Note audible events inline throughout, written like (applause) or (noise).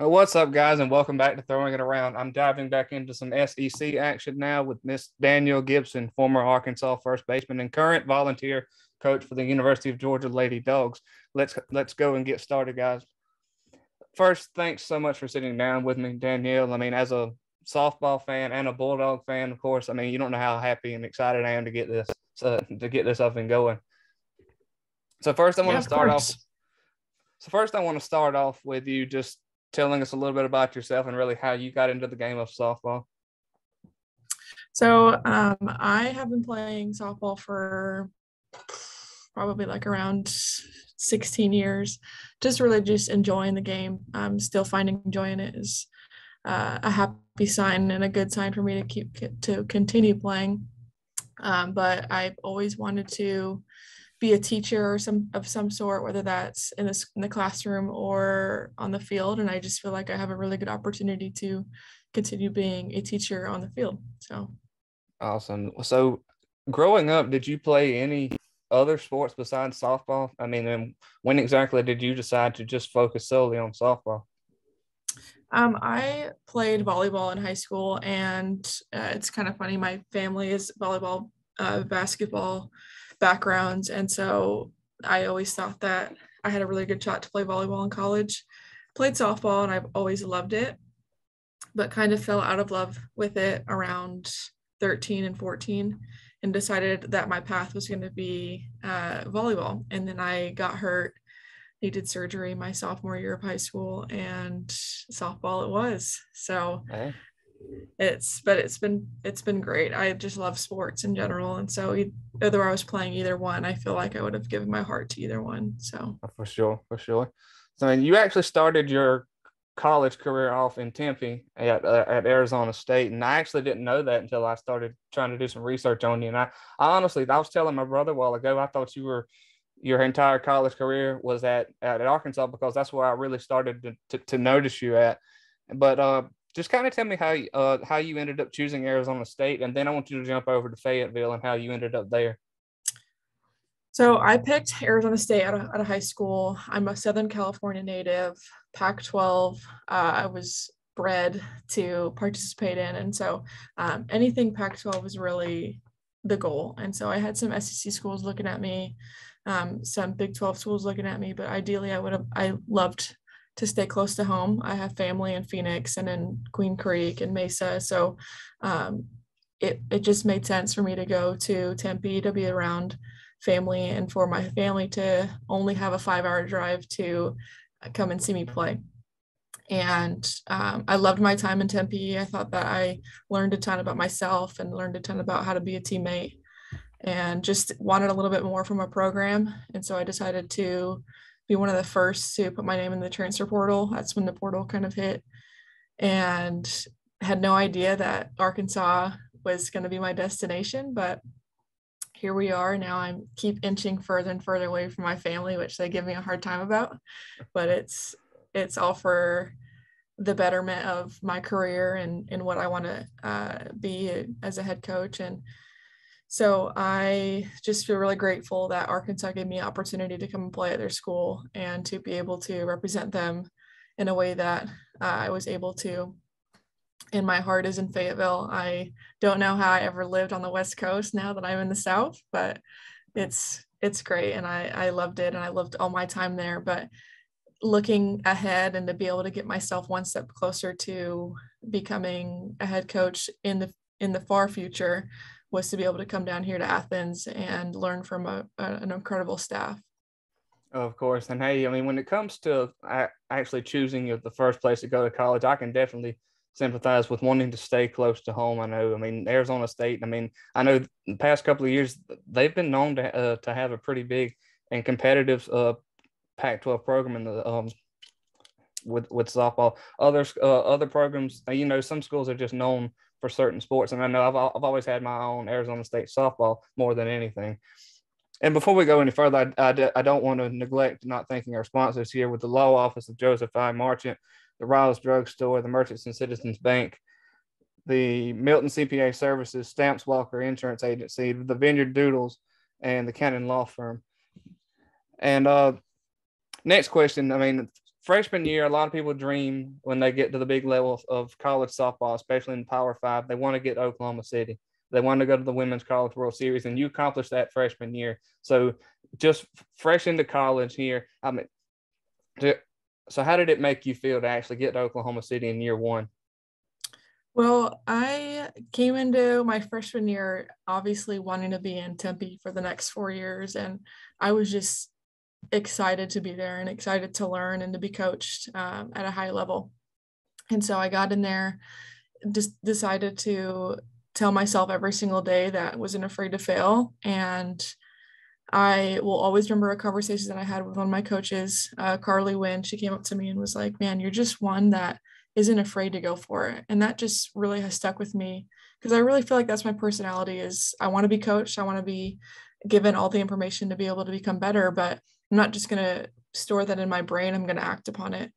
What's up, guys, and welcome back to Throwing It Around. I'm diving back into some SEC action now with Miss Danielle Gibson, former Arkansas first baseman and current volunteer coach for the University of Georgia Lady Dogs. Let's let's go and get started, guys. First, thanks so much for sitting down with me, Danielle. I mean, as a softball fan and a Bulldog fan, of course, I mean, you don't know how happy and excited I am to get this uh, to get this up and going. So first, I want yeah, to start off. So first, I want to start off with you just telling us a little bit about yourself and really how you got into the game of softball? So um, I have been playing softball for probably like around 16 years. Just really just enjoying the game. I'm still finding joy in it is uh, a happy sign and a good sign for me to keep to continue playing. Um, but I've always wanted to be a teacher or some of some sort, whether that's in the, in the classroom or on the field. And I just feel like I have a really good opportunity to continue being a teacher on the field. So awesome. So growing up, did you play any other sports besides softball? I mean, and when exactly did you decide to just focus solely on softball? Um, I played volleyball in high school, and uh, it's kind of funny. My family is volleyball, uh, basketball, backgrounds. And so I always thought that I had a really good shot to play volleyball in college. Played softball and I've always loved it, but kind of fell out of love with it around 13 and 14 and decided that my path was going to be uh, volleyball. And then I got hurt, needed surgery my sophomore year of high school, and softball it was. So it's but it's been it's been great. I just love sports in general and so either i was playing either one i feel like i would have given my heart to either one so. Oh, for sure for sure. So you actually started your college career off in tempe at, uh, at arizona state and i actually didn't know that until i started trying to do some research on you and i, I honestly i was telling my brother a while ago i thought you were your entire college career was at, at arkansas because that's where i really started to, to, to notice you at. But uh, just kind of tell me how uh, how you ended up choosing Arizona State, and then I want you to jump over to Fayetteville and how you ended up there. So I picked Arizona State out of, out of high school. I'm a Southern California native, Pac-12. Uh, I was bred to participate in, and so um, anything Pac-12 was really the goal. And so I had some SEC schools looking at me, um, some Big 12 schools looking at me, but ideally I would have I loved to stay close to home. I have family in Phoenix and in Queen Creek and Mesa. So um, it, it just made sense for me to go to Tempe to be around family and for my family to only have a five hour drive to come and see me play. And um, I loved my time in Tempe. I thought that I learned a ton about myself and learned a ton about how to be a teammate and just wanted a little bit more from a program. And so I decided to be one of the first to put my name in the transfer portal. That's when the portal kind of hit, and had no idea that Arkansas was going to be my destination. But here we are now. i'm keep inching further and further away from my family, which they give me a hard time about. But it's it's all for the betterment of my career and and what I want to uh, be as a head coach and so I just feel really grateful that Arkansas gave me an opportunity to come and play at their school and to be able to represent them in a way that uh, I was able to. And my heart is in Fayetteville. I don't know how I ever lived on the West Coast now that I'm in the South, but it's it's great and I, I loved it and I loved all my time there. But looking ahead and to be able to get myself one step closer to becoming a head coach in the in the far future was to be able to come down here to Athens and learn from a, a, an incredible staff. Of course. And hey, I mean, when it comes to actually choosing the first place to go to college, I can definitely sympathize with wanting to stay close to home. I know, I mean, Arizona State, I mean, I know the past couple of years, they've been known to, uh, to have a pretty big and competitive uh, Pac 12 program in the, um, with, with softball. Others, uh, other programs, you know, some schools are just known for certain sports. And I know I've, I've always had my own Arizona State softball more than anything. And before we go any further, I, I, I don't want to neglect not thanking our sponsors here with the law office of Joseph I. Marchant, the Riles Drug Store, the Merchants and Citizens Bank, the Milton CPA Services, Stamps Walker Insurance Agency, the Vineyard Doodles, and the Cannon Law Firm. And uh, next question, I mean, freshman year, a lot of people dream when they get to the big level of college softball, especially in Power Five, they want to get to Oklahoma City. They want to go to the Women's College World Series, and you accomplished that freshman year. So, just fresh into college here, I mean, so how did it make you feel to actually get to Oklahoma City in year one? Well, I came into my freshman year obviously wanting to be in Tempe for the next four years, and I was just excited to be there and excited to learn and to be coached um, at a high level. And so I got in there, just decided to tell myself every single day that I wasn't afraid to fail. And I will always remember a conversation that I had with one of my coaches, uh, Carly Wynn. She came up to me and was like, Man, you're just one that isn't afraid to go for it. And that just really has stuck with me because I really feel like that's my personality is I want to be coached. I want to be given all the information to be able to become better, but I'm not just going to store that in my brain. I'm going to act upon it.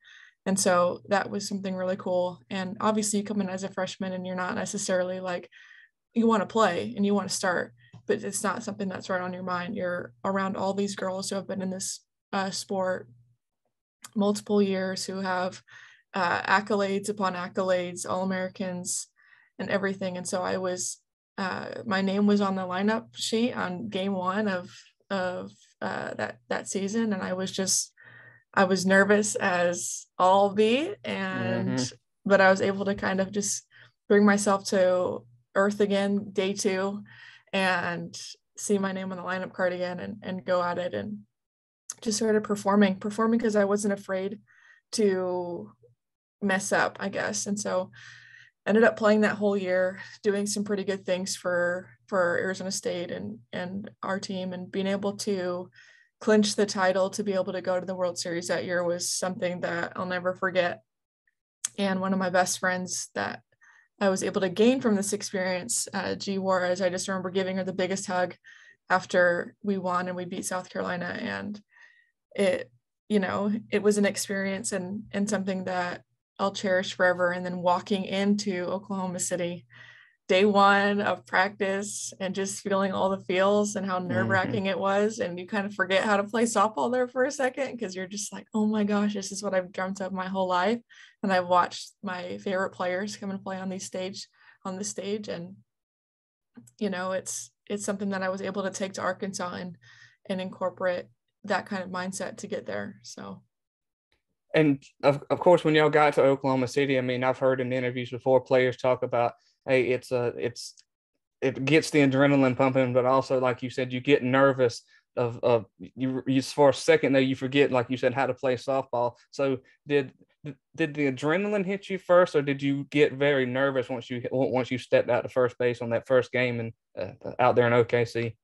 And so that was something really cool. And obviously, you come in as a freshman and you're not necessarily like, you want to play and you want to start, but it's not something that's right on your mind. You're around all these girls who have been in this uh, sport multiple years, who have uh, accolades upon accolades, All Americans, and everything. And so I was, uh, my name was on the lineup sheet on game one of of uh, that that season, and I was just I was nervous as all be, and mm-hmm. but I was able to kind of just bring myself to earth again, day two, and see my name on the lineup card again, and and go at it, and just started performing, performing because I wasn't afraid to mess up, I guess, and so ended up playing that whole year, doing some pretty good things for for Arizona State and and our team, and being able to clinch the title to be able to go to the World Series that year was something that I'll never forget. And one of my best friends that I was able to gain from this experience, uh, G Juarez, I just remember giving her the biggest hug after we won and we beat South Carolina, and it you know it was an experience and and something that I'll cherish forever. And then walking into Oklahoma City, day one of practice, and just feeling all the feels and how nerve wracking mm-hmm. it was. And you kind of forget how to play softball there for a second because you're just like, oh my gosh, this is what I've dreamt of my whole life. And I've watched my favorite players come and play on these stage on the stage. And you know, it's it's something that I was able to take to Arkansas and and incorporate that kind of mindset to get there. So and of, of course, when y'all got to Oklahoma City, I mean, I've heard in interviews before players talk about, hey, it's a, it's, it gets the adrenaline pumping, but also, like you said, you get nervous of, of you, you for a second there, you forget, like you said, how to play softball. So did, did the adrenaline hit you first, or did you get very nervous once you once you stepped out to first base on that first game and uh, out there in OKC?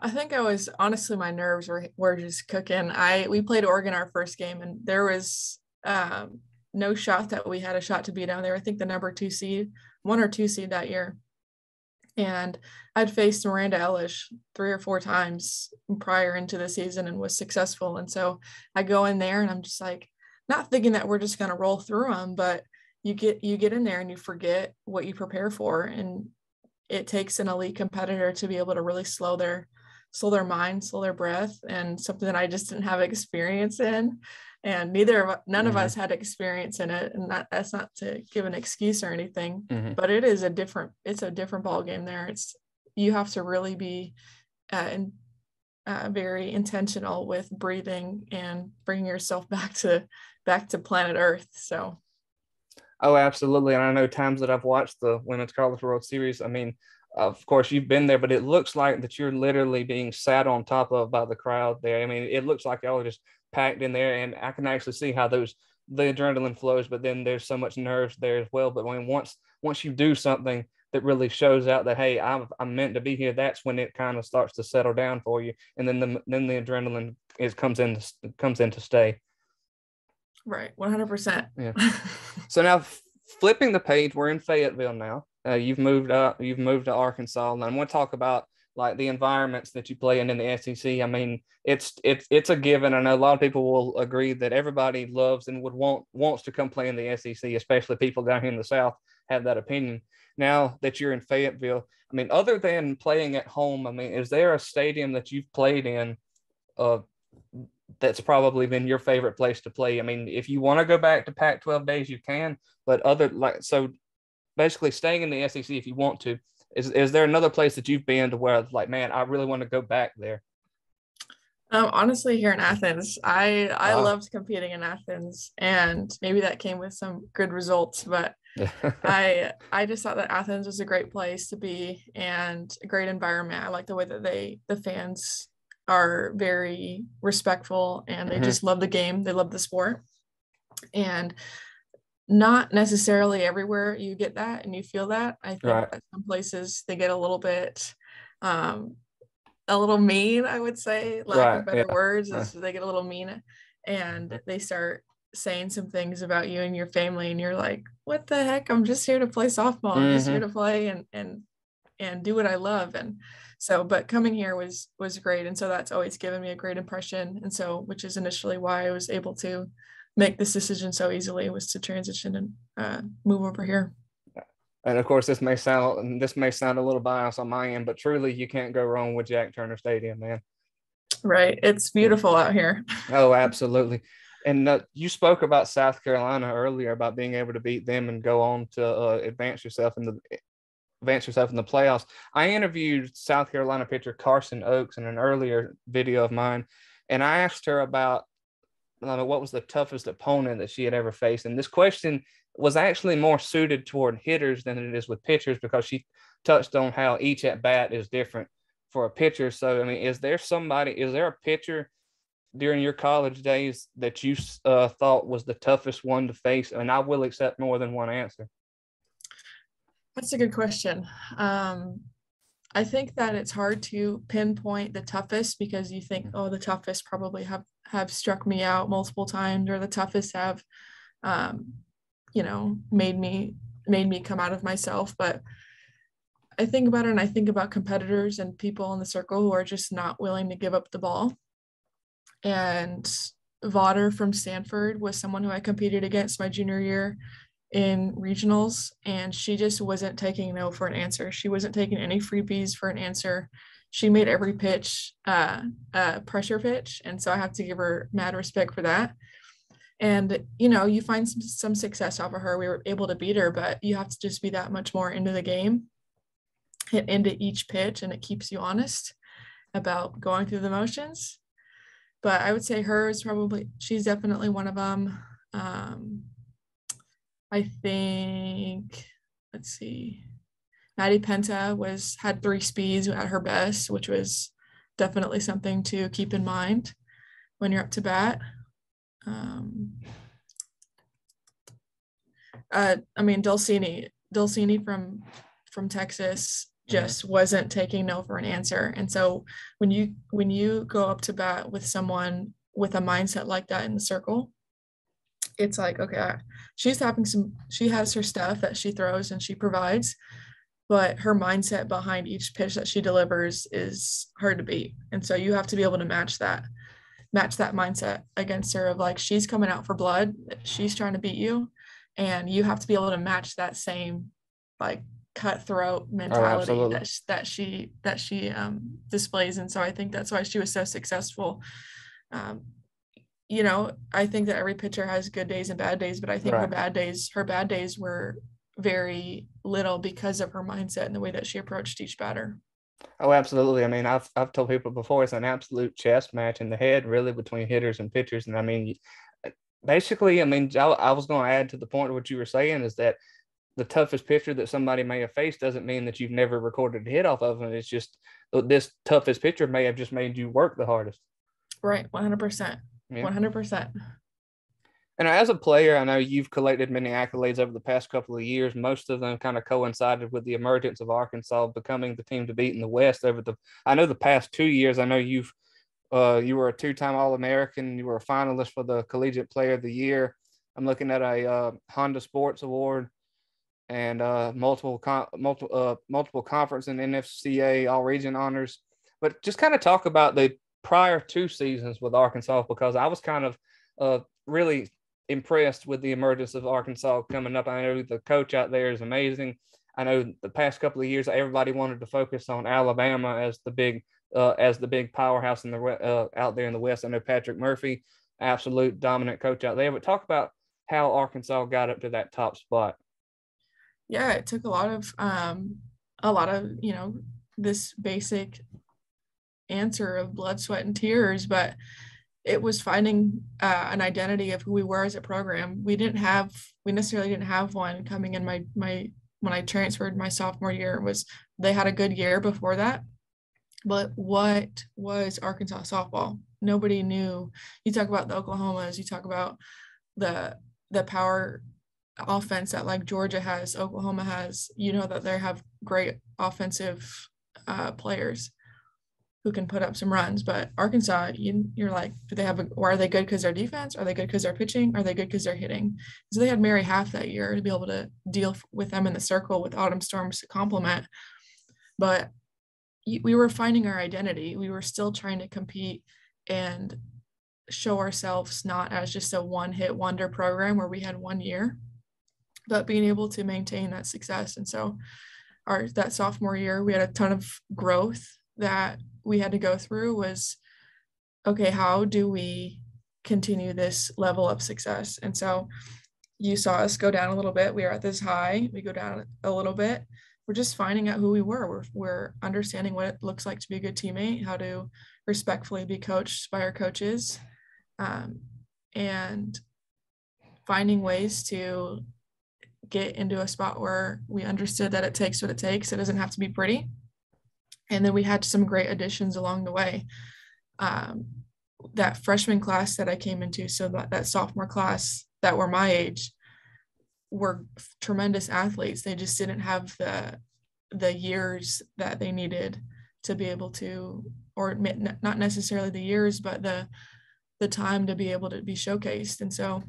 I think I was honestly my nerves were were just cooking. I we played Oregon our first game and there was um, no shot that we had a shot to be down there. I think the number two seed, one or two seed that year. And I'd faced Miranda Elish three or four times prior into the season and was successful. And so I go in there and I'm just like, not thinking that we're just going to roll through them, but you get you get in there and you forget what you prepare for, and it takes an elite competitor to be able to really slow their slow their mind, slow their breath, and something that I just didn't have experience in. And neither of none mm-hmm. of us had experience in it. And that, that's not to give an excuse or anything, mm-hmm. but it is a different, it's a different ball game there. It's you have to really be uh, in, uh, very intentional with breathing and bringing yourself (laughs) back to back to planet Earth. So Oh, absolutely. And I know times that I've watched the Women's College World Series. I mean, of course you've been there, but it looks like that you're literally being sat on top of by the crowd there. I mean, it looks like y'all are just packed in there, and I can actually see how those the adrenaline flows, but then there's so much nerves there as well. But when once once you do something that really shows out that hey, I'm I'm meant to be here, that's when it kind of starts to settle down for you, and then the then the adrenaline is comes in comes in to stay. Right, one hundred percent. Yeah. (laughs) so now flipping the page, we're in Fayetteville now. Uh, you've moved up, you've moved to Arkansas, and I want to talk about like the environments that you play in in the SEC. I mean, it's it's it's a given. I know a lot of people will agree that everybody loves and would want wants to come play in the SEC, especially people down here in the South have that opinion. Now that you're in Fayetteville, I mean, other than playing at home, I mean, is there a stadium that you've played in, uh, that's probably been your favorite place to play. I mean, if you want to go back to Pac 12 days, you can, but other like, so basically staying in the SEC if you want to. Is, is there another place that you've been to where like, man, I really want to go back there? Um, honestly, here in Athens, I I wow. loved competing in Athens, and maybe that came with some good results. But (laughs) I I just thought that Athens was a great place to be and a great environment. I like the way that they the fans are very respectful and they mm-hmm. just love the game. They love the sport, and not necessarily everywhere you get that and you feel that. I think right. that some places they get a little bit um, a little mean, I would say, lack right, of better yeah. words, is they get a little mean and they start saying some things about you and your family and you're like, what the heck? I'm just here to play softball. I'm mm-hmm. just here mm-hmm. to play and and and do what I love. And so, but coming here was was great. And so that's always given me a great impression. And so, which is initially why I was able to make this decision so easily was to transition and uh, move over here and of course this may sound this may sound a little biased on my end, but truly you can't go wrong with Jack Turner Stadium, man. Right, it's beautiful out here. oh, (laughs) absolutely. And uh, you spoke about South Carolina earlier about being able to beat them and go on to uh, advance yourself in the advance yourself in the playoffs. I interviewed South Carolina pitcher Carson Oaks in an earlier video of mine, and I asked her about uh, what was the toughest opponent that she had ever faced. And this question was actually more suited toward hitters than it is with pitchers because she touched on how each at bat is different for a pitcher. So, I mean, is there somebody, is there a pitcher during your college days that you uh, thought was the toughest one to face? And I will accept more than one answer. That's a good question. Um, I think that it's hard to pinpoint the toughest because you think, oh, the toughest probably have have struck me out multiple times, or the toughest have um, you know made me made me come out of myself. But i think about it and i think about competitors and people in the circle who are just not willing to give up the ball. And Vawter from Stanford was someone who I competed against my junior year in regionals, and she just wasn't taking no for an answer. She wasn't taking any freebies for an answer. She made every pitch uh, a pressure pitch, and so I have to give her mad respect for that and you know you find some, some success off of her we were able to beat her but you have to just be that much more into the game hit into each pitch and it keeps you honest about going through the motions but i would say her is probably she's definitely one of them um, i think let's see maddie penta was had three speeds at her best which was definitely something to keep in mind when you're up to bat um, uh, I mean, Dolcini, Dolcini from from Texas just wasn't taking no for an answer. And so when you when you go up to bat with someone with a mindset like that in the circle, it's like okay, she's having some. She has her stuff that she throws and she provides, but her mindset behind each pitch that she delivers is hard to beat. And so you have to be able to match that match that mindset against her of like she's coming out for blood she's trying to beat you and you have to be able to match that same like cutthroat oh, mentality oh, that, that she that she um, displays and so i think that's why she was so successful um, you know i think that every pitcher has good days and bad days but i think right. her bad days her bad days were very little because of her mindset and the way that she approached each batter Oh, absolutely. I mean, I've I've told people before it's an absolute chess match in the head, really, between hitters and pitchers. And I mean, uh, basically, I mean, I, I was going to add to the point of what you were saying is that the toughest pitcher that somebody may have faced doesn't mean that you've never recorded a hit off of them. It's just uh, this toughest pitcher may have just made you work the hardest. Right, one hundred percent, one hundred percent. And as a player, I know you've collected many accolades over the past couple of years. Most of them kind of coincided with the emergence of Arkansas becoming the team to beat in the West over the. I know the past two years. I know you've uh, you were a two-time All-American. You were a finalist for the Collegiate Player of the Year. I'm looking at a uh, Honda Sports Award and uh, multiple con- multiple uh, multiple conference and NFCA All Region honors. But just kind of talk about the prior two seasons with Arkansas because I was kind of uh, really impressed with the emergence of Arkansas coming up. I know the coach out there is amazing. I know the past couple of years, everybody wanted to focus on Alabama as the big uh, as the big powerhouse in the uh, out there in the West. I know Patrick Murphy, absolute dominant coach out there. But talk about how Arkansas got up to that top spot. Yeah, it took a lot of um, a lot of you know this basic answer of blood, sweat, and tears, but it was finding uh, an identity of who we were as a program. We didn't have, we necessarily didn't have one coming in my my when I transferred my sophomore year. Was they had a good year before that, but what was Arkansas softball? Nobody knew. You talk about the Oklahomas. You talk about the the power offense that like Georgia has, Oklahoma has. You know that they have great offensive uh, players who can put up some runs. But Arkansas, you, you're like, do they have a, or are they good because they're defense? Are they good because they're pitching? Are they good because they're hitting? So they had Mary Haff that year to be able to deal with them in the circle with Autumn Storms to complement. But we were finding our identity. We were still trying to compete and show ourselves not as just a one hit wonder program where we had one year, but being able to maintain that success. And so our that sophomore year, we had a ton of growth that we had to go through was okay, how do we continue this level of success? And so you saw us go down a little bit. We are at this high, we go down a little bit. We're just finding out who we were. We're, we're understanding what it looks like to be a good teammate, how to respectfully be coached by our coaches, um, and finding ways to get into a spot where we understood that it takes what it takes. It doesn't have to be pretty and then we had some great additions along the way. Um, that freshman class that I came into, so that, that sophomore class that were my age, were tremendous athletes. They just didn't have the the years that they needed to be able to, or not necessarily the years, but the the time to be able to be showcased. And so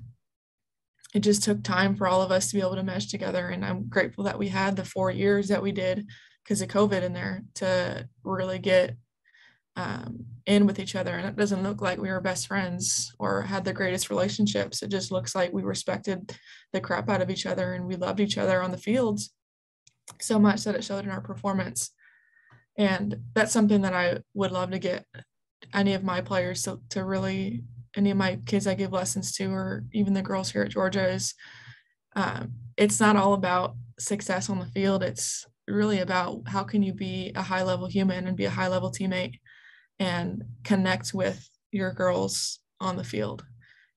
it just took time for all of us to be able to mesh together. And I'm grateful that we had the four years that we did because of COVID in there to really get um, in with each other. And it doesn't look like we were best friends or had the greatest relationships. It just looks like we respected the crap out of each other and we loved each other on the fields so much that it showed in our performance. And that's something that I would love to get any of my players to, to really, any of my kids I give lessons to, or even the girls here at Georgia, is um, it's not all about success on the field. It's really about how can you be a high level human and be a high level teammate and connect with your girls on the field.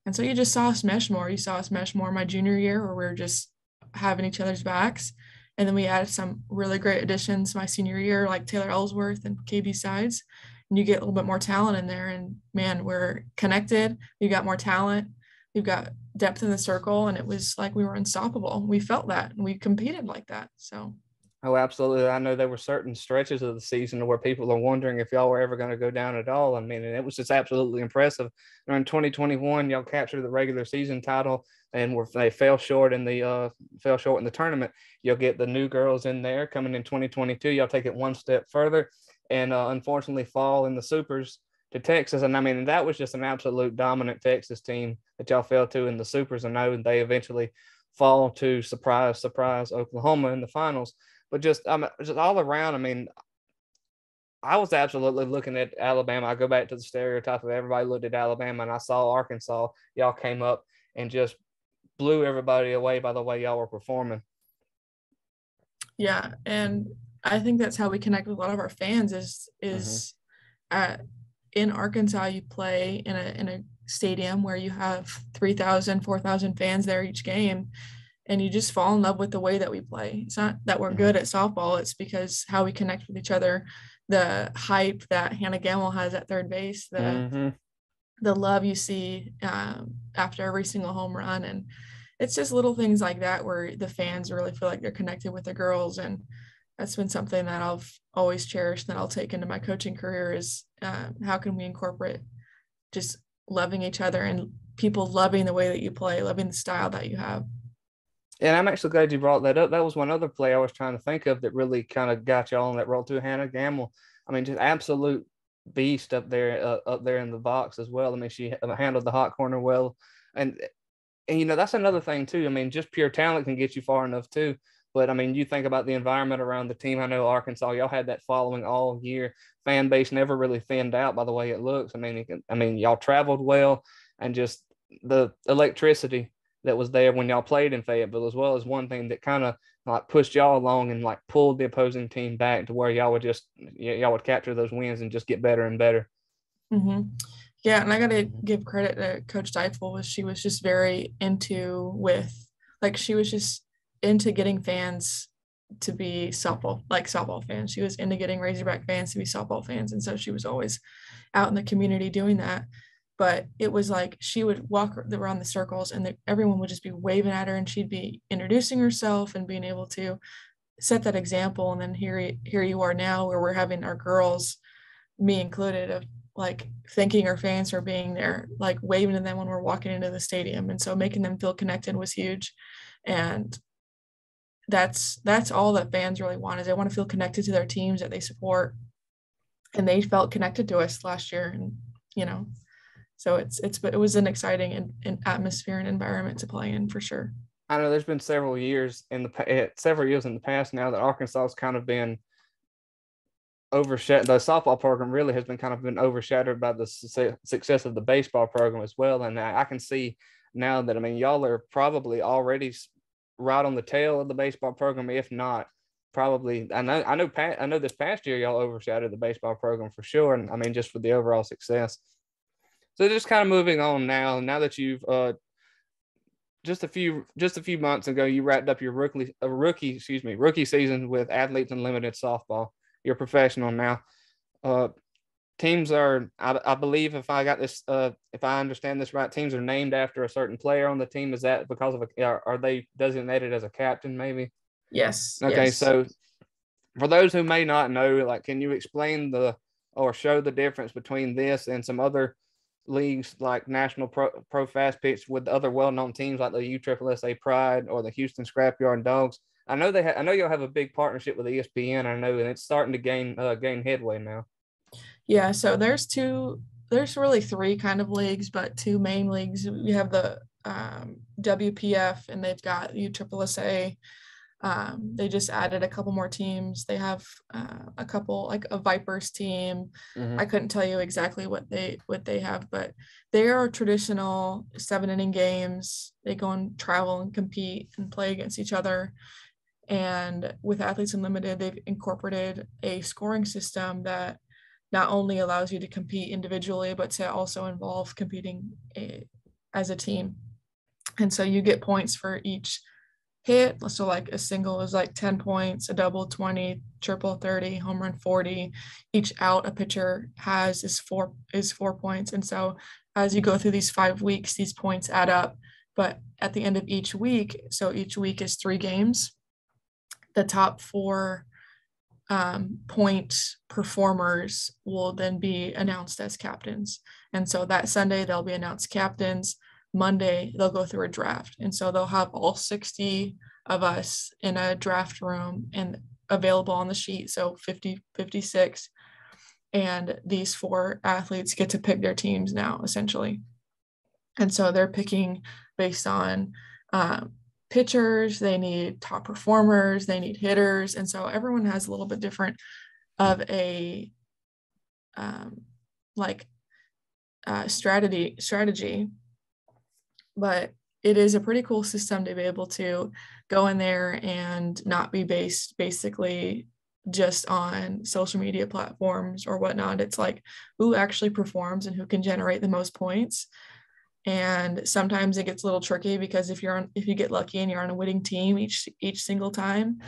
And so you just saw us mesh more. You saw us mesh more my junior year where we were just having each other's backs. And then we added some really great additions my senior year, like Taylor Ellsworth and KB Sides. And you get a little bit more talent in there. And man, we're connected. We've got more talent. We've got depth in the circle. And it was like we were unstoppable. We felt that and we competed like that. So Oh, absolutely. I know there were certain stretches of the season where people are wondering if y'all were ever going to go down at all. I mean, and it was just absolutely impressive. In 2021, y'all captured the regular season title and were, they fell short in the uh, fell short in the tournament. You'll get the new girls in there coming in 2022. Y'all take it one step further and uh, unfortunately fall in the supers to Texas. And I mean, that was just an absolute dominant Texas team that y'all fell to in the supers. I know they eventually fall to surprise, surprise Oklahoma in the finals but just um, just all around. I mean, I was absolutely looking at Alabama. I go back to the stereotype of everybody looked at Alabama, and I saw Arkansas. Y'all came up and just blew everybody away by the way y'all were performing. Yeah, and I think that's how we connect with a lot of our fans. Is is mm-hmm. at in Arkansas, you play in a in a stadium where you have 3,000, 4,000 fans there each game and you just fall in love with the way that we play. It's not that we're mm-hmm. good at softball, it's because how we connect with each other, the hype that Hannah Gamble has at third base, the mm-hmm. the love you see um, after every single home run. And it's just little things like that where the fans really feel like they're connected with the girls. And that's been something that I've always cherished that I'll take into my coaching career is uh, how can we incorporate just loving each other and people loving the way that you play, loving the style that you have. And I'm actually glad you brought that up. That was one other play I was trying to think of that really kind of got y'all on that roll to Hannah Gamble. I mean, just absolute beast up there, uh, up there in the box as well. I mean, she handled the hot corner well, and and you know that's another thing too. I mean, just pure talent can get you far enough too. But I mean, you think about the environment around the team. I know Arkansas, y'all had that following all year. Fan base never really thinned out by the way it looks. I mean, can, I mean, y'all traveled well, and just the electricity that was there when y'all played in Fayetteville as well as one thing that kind of like pushed y'all along and like pulled the opposing team back to where y'all would just y'all would capture those wins and just get better and better. Mm-hmm. Yeah, and I got to give credit to Coach Deifel was she was just very into with like she was just into getting fans to be softball like softball fans. She was into getting Razorback fans to be softball fans, and so she was always out in the community doing that but it was like she would walk around the circles and the, everyone would just be waving at her and she'd be introducing herself and being able to set that example. And then here here you are now where we're having our girls me included of like thanking our fans for being there like waving to them when we're walking into the stadium. And so making them feel connected was huge. And that's that's all that fans really want is they want to feel connected to their teams that they support. And they felt connected to us last year and you know so it's it's it was an exciting and, and atmosphere and environment to play in for sure. I know there's been several years in the several years in the past now that Arkansas has kind of been overshadowed. The softball program really has been kind of been overshadowed by the su- success of the baseball program as well. And I, I can see now that I mean y'all are probably already right on the tail of the baseball program, if not probably. I know I know I know this past year y'all overshadowed the baseball program for sure, and I mean just for the overall success. So just kind of moving on now. Now that you've uh, just a few just a few months ago, you wrapped up your rookie uh, rookie excuse me rookie season with Athletes Unlimited softball. You're professional now. Uh, teams are, I, I, believe, if I got this, uh, if I understand this right, teams are named after a certain player on the team. Is that because of a, are, are they designated as a captain? Maybe. Yes. Okay, yes. so for those who may not know, like, can you explain the or show the difference between this and some other leagues like National Pro, Pro Fast Pitch with other well-known teams like the USSSA Pride or the Houston Scrapyard Dogs. I know they. Ha- I know you'll have a big partnership with ESPN. I know, and it's starting to gain uh, gain headway now. Yeah. So there's two. There's really three kind of leagues, but two main leagues. You have the um, WPF, and they've got USSSA, um, they just added a couple more teams. They have uh, a couple like a Vipers team. Mm-hmm. I couldn't tell you exactly what they what they have, but they are traditional seven inning games. They go and travel and compete and play against each other. And with Athletes Unlimited, they've incorporated a scoring system that not only allows you to compete individually, but to also involve competing a, eh, as a team. And so you get points for each hit. So like a single is like 10 points, a double 20, triple 30, home run 40. Each out a pitcher has is four is four points. And so as you go through these five weeks, these points add up. But at the end of each week, so each week is three games, the top four um, point performers will then be announced as captains. And so that Sunday, they'll be announced captains. Monday, they'll go through a draft. And so they'll have all 60 of us in a draft room and available on the sheet. So 50, 56. And these four athletes get to pick their teams now, essentially. And so they're picking based on um, pitchers, they need top performers, they need hitters. And so everyone has a little bit different of a um, like uh, strategy strategy but it is a pretty cool system to be able to go in there and not be based basically just on social media platforms or whatnot. It's like who actually performs and who can generate the most points. And sometimes it gets a little tricky because if you're on, if you get lucky and you're on a winning team each each single time,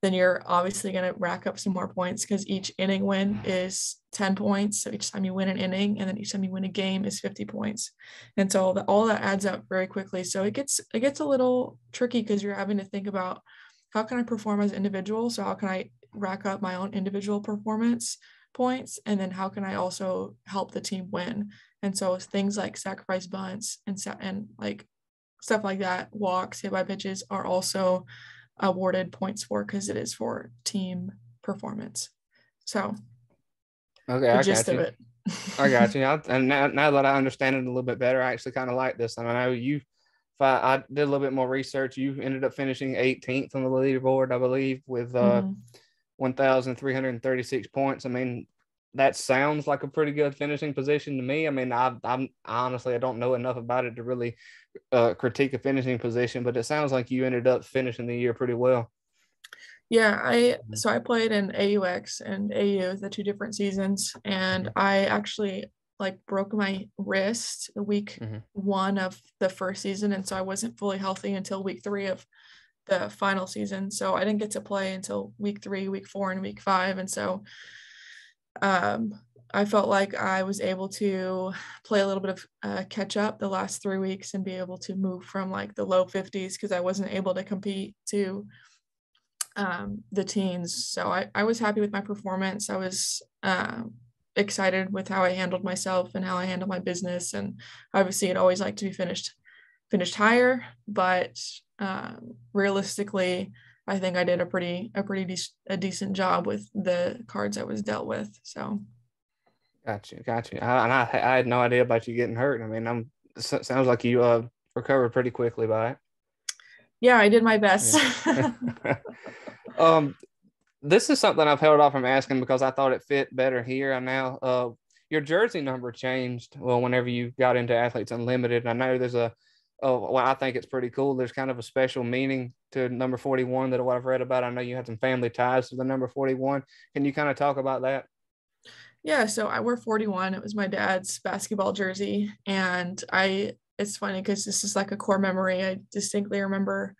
then you're obviously going to rack up some more points because each inning win is 10 points. So each time you win an inning and then each time you win a game is 50 points. And so the, all that adds up very quickly. So it gets it gets a little tricky because you're having to think about how can I perform as an individual? So how can I rack up my own individual performance points? And then how can I also help the team win? And so things like sacrifice bunts and and like stuff like that, walks, hit by pitches are also awarded points for because it is for team performance. So, okay, I got (laughs) you. I got you. and now, now that I understand it a little bit better, I actually kind of like this. And I know you I, I, did a little bit more research, you ended up finishing 18th on the leaderboard, I believe, with uh, mm-hmm. 1,336 points. I mean, that sounds like a pretty good finishing position to me. I mean, I, I'm honestly I don't know enough about it to really uh, critique a finishing position, but it sounds like you ended up finishing the year pretty well. Yeah, I mm-hmm. so I played in AUX and AU the two different seasons, and mm-hmm. I actually like broke my wrist the week mm-hmm. one of the first season, and so I wasn't fully healthy until week three of the final season. So I didn't get to play until week three, week four, and week five, and so um, I felt like I was able to play a little bit of uh, catch up the last three weeks and be able to move from like the low 50s because I wasn't able to compete to um, the teens. So I, I was happy with my performance. I was uh, excited with how I handled myself and how I handled my business. And obviously, I'd always like to be finished finished higher, but um, realistically, I think I did a pretty a pretty de- a decent job with the cards I was dealt with. So. Gotcha, gotcha. I, and I, I had no idea about you getting hurt. I mean, I'm sounds like you uh recovered pretty quickly by it. Yeah, I did my best. Yeah. (laughs) um, this is something I've held off from asking because I thought it fit better here. And now, uh, your jersey number changed. Well, whenever you got into Athletes Unlimited, I know there's a oh, well, I think it's pretty cool. There's kind of a special meaning to number 41 that what I've read about. I know you had some family ties to the number 41. Can you kind of talk about that? Yeah, so I wear 41. It was my dad's basketball jersey. And I, it's funny because this is like a core memory. I distinctly remember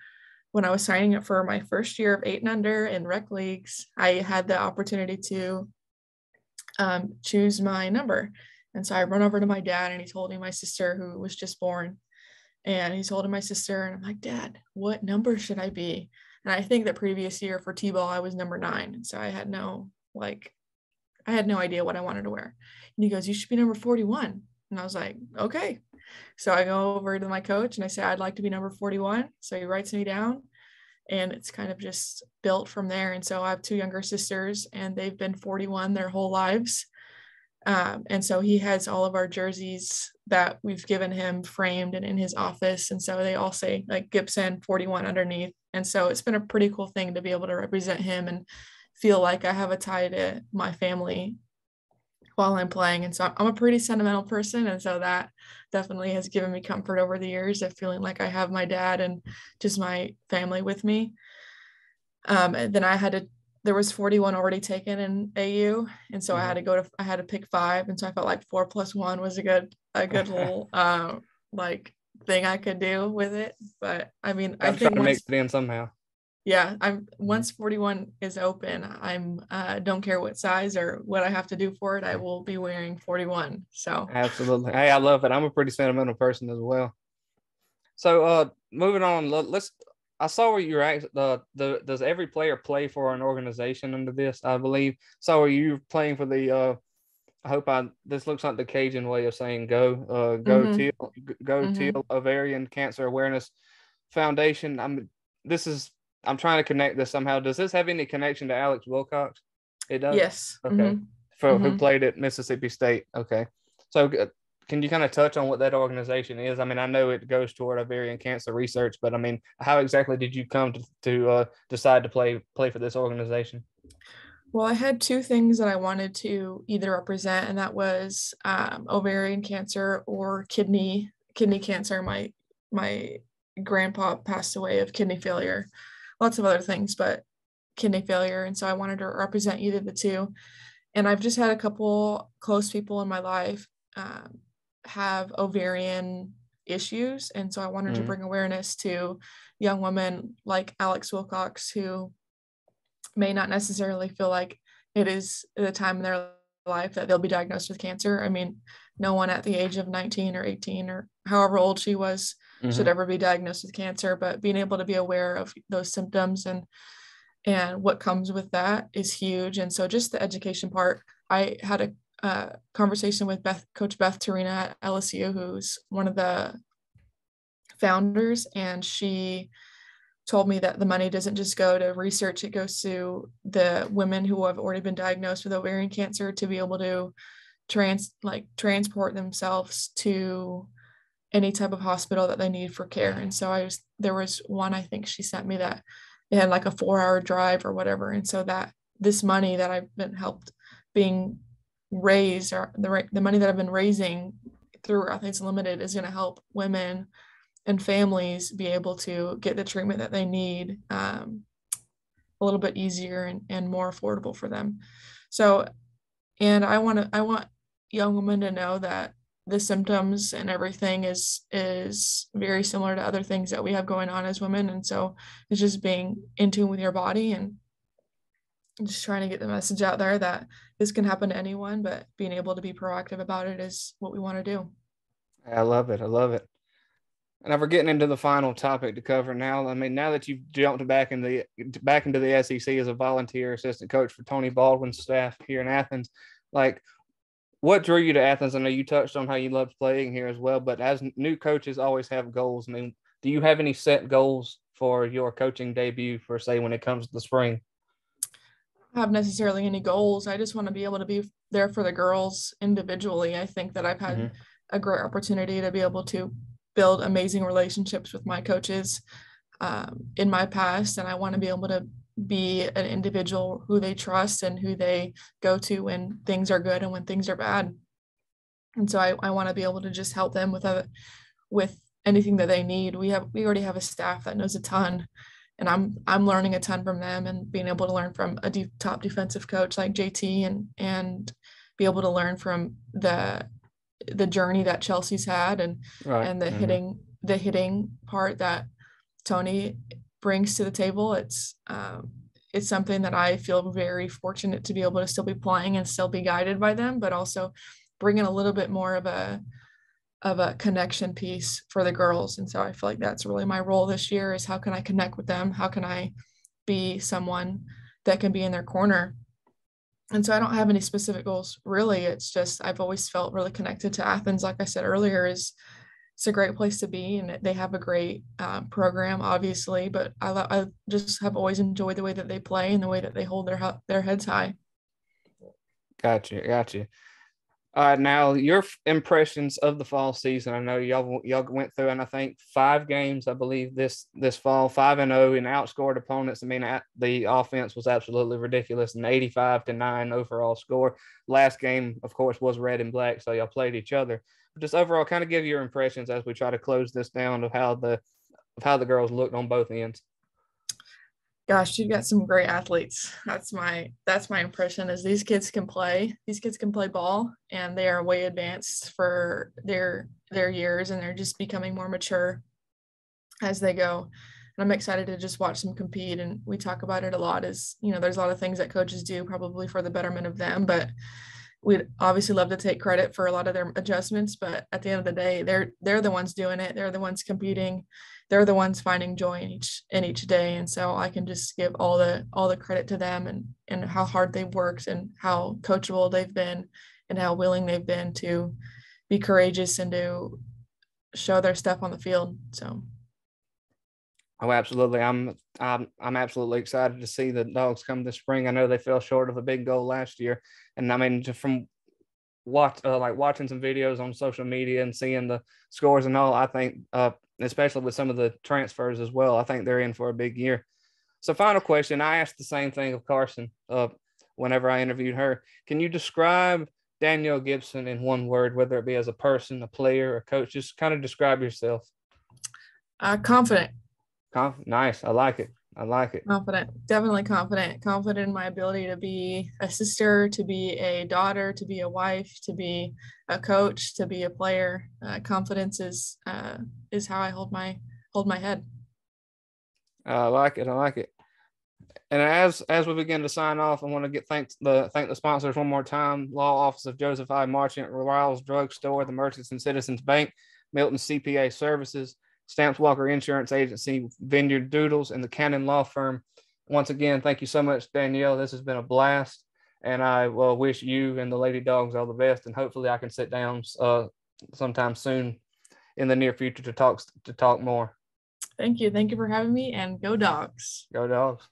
when I was signing up for my first year of eight and under in rec leagues, I had the opportunity to um, choose my number. And so I run over to my dad and he told me my sister who was just born and he's holding my sister, and I'm like, Dad, what number should I be? And I think the previous year for T-ball, I was number nine. So I had no, like, I had no idea what I wanted to wear. And he goes, You should be number 41. And I was like, Okay. So I go over to my coach and I say, I'd like to be number 41. So he writes me down and it's kind of just built from there. And so I have two younger sisters and they've been 41 their whole lives. Um, and so he has all of our jerseys that we've given him framed and in his office. And so they all say like Gibson 41 underneath. And so it's been a pretty cool thing to be able to represent him and feel like I have a tie to my family while I'm playing. And so I'm a pretty sentimental person. And so that definitely has given me comfort over the years of feeling like I have my dad and just my family with me. Um, and then I had to there was 41 already taken in AU, and so mm-hmm. I had mm-hmm. to go to I had to pick five, and so I felt like four plus one was a good a good (laughs) little uh, like thing I could do with it. But I mean, I'm I think to once, make it in somehow. Yeah, I'm once 41 is open, I'm uh, don't care what size or what I have to do for it. I will be wearing 41. So absolutely, hey, I love it. I'm a pretty sentimental person as well. So uh, moving on, let's I saw where you're at. The, the does every player play for an organization under this? I believe. So are you playing for the? Uh, I hope I. This looks like the Cajun way of saying go. Uh, go mm-hmm. Teal. Go mm-hmm. Teal Ovarian Cancer Awareness Foundation. I'm. This is. I'm trying to connect this somehow. Does this have any connection to Alex Wilcox? It does. Yes. Okay. Mm-hmm. For who mm-hmm. played at Mississippi State. Okay. So can you kind of touch on what that organization is? I mean, I know it goes toward ovarian cancer research, but I mean, how exactly did you come to, to uh, decide to play play for this organization? Well, I had two things that I wanted to either represent, and that was um, ovarian cancer or kidney kidney cancer. My my grandpa passed away of kidney failure, lots of other things, but kidney failure, and so I wanted to represent either the two. And I've just had a couple close people in my life um, have ovarian issues. And so I wanted mm-hmm. to bring awareness to young women like Alex Wilcox who may not necessarily feel like it is the time in their life that they'll be diagnosed with cancer. I mean, no one at the age of 19 or 18 or however old she was mm-hmm. should ever be diagnosed with cancer, but being able to be aware of those symptoms and and what comes with that is huge. And so just the education part, I had a uh, conversation with Beth, Coach Beth Torina at LSU, who's one of the founders, and she told me that the money doesn't just go to research; it goes to the women who have already been diagnosed with ovarian cancer to be able to trans like transport themselves to any type of hospital that they need for care. And so I was there was one I think she sent me that it had like a four hour drive or whatever. And so that this money that I've been helped being raised or the the money that I've been raising through Athletes Unlimited is going to help women and families be able to get the treatment that they need um, a little bit easier and, and more affordable for them. So, and I want to I want young women to know that the symptoms and everything is is very similar to other things that we have going on as women and so it's just being in tune with your body and just trying to get the message out there that this can happen to anyone but being able to be proactive about it is what we want to do i love it i love it and we're getting into the final topic to cover now i mean now that you've jumped back in the back into the sec as a volunteer assistant coach for tony baldwin's staff here in athens like what drew you to Athens? I know you touched on how you loved playing here as well, but as new coaches always have goals. I mean, do you have any set goals for your coaching debut for say when it comes to the spring? Have necessarily any goals. I just want to be able to be there for the girls individually. I think that I've had mm-hmm. a great opportunity to be able to build amazing relationships with my coaches um, in my past, and I want to be able to be an individual who they trust and who they go to when things are good and when things are bad. And so I, I want to be able to just help them with a with anything that they need. We have we already have a staff that knows a ton and I'm I'm learning a ton from them and being able to learn from a deep, top defensive coach like JT and and be able to learn from the the journey that Chelsea's had and right. and the mm-hmm. hitting the hitting part that Tony brings to the table. It's um, it's something that I feel very fortunate to be able to still be playing and still be guided by them, but also bringing a little bit more of a of a connection piece for the girls. And so I feel like that's really my role this year is how can I connect with them? How can I be someone that can be in their corner? And so I don't have any specific goals really. It's just I've always felt really connected to Athens. Like I said earlier, is it's a great place to be and they have a great uh, program obviously but I, I just have always enjoyed the way that they play and the way that they hold their their heads high gotcha gotcha uh, now your impressions of the fall season i know y'all y'all went through and i think five games i believe this this fall five and zero oh and outscored opponents. I mean the offense was absolutely ridiculous an 85 to 9 overall score. Last game of course was red and black so y'all played each other. But just overall kind of give your impressions as we try to close this down of how the of how the girls looked on both ends gosh you've got some great athletes that's my that's my impression is these kids can play these kids can play ball and they are way advanced for their their years and they're just becoming more mature as they go and i'm excited to just watch them compete and we talk about it a lot is you know there's a lot of things that coaches do probably for the betterment of them but we'd obviously love to take credit for a lot of their adjustments, but at the end of the day, they're they're the ones doing it. They're the ones competing. They're the ones finding joy in each in each day. And so I can just give all the all the credit to them and and how hard they've worked and how coachable they've been and how willing they've been to be courageous and to show their stuff on the field. So Oh, absolutely. I'm I'm I'm absolutely excited to see the dogs come this spring. I know they fell short of a big goal last year, and I mean, just from watch uh, like watching some videos on social media and seeing the scores and all, I think, uh, especially with some of the transfers as well, I think they're in for a big year. So, final question: I asked the same thing of Carson uh, whenever I interviewed her. Can you describe Danielle Gibson in one word, whether it be as a person, a player, a coach? Just kind of describe yourself. Uh, confident. Conf- nice. I like it. I like it. Confident, definitely confident. Confident in my ability to be a sister, to be a daughter, to be a wife, to be a coach, to be a player. Uh, confidence is uh, is how I hold my hold my head. I like it. I like it. And as as we begin to sign off, I want to get thanks the thank the sponsors one more time: Law Office of Joseph I. Marchant, Riles Drug Store, the Merchants and Citizens Bank, Milton CPA Services. Stamps Walker Insurance Agency, Vineyard Doodles, and the Cannon Law Firm. Once again, thank you so much, Danielle. This has been a blast. And I will wish you and the Lady Dogs all the best. And hopefully, I can sit down uh, sometime soon in the near future to talk to talk more. Thank you. Thank you for having me. And go dogs. Go dogs.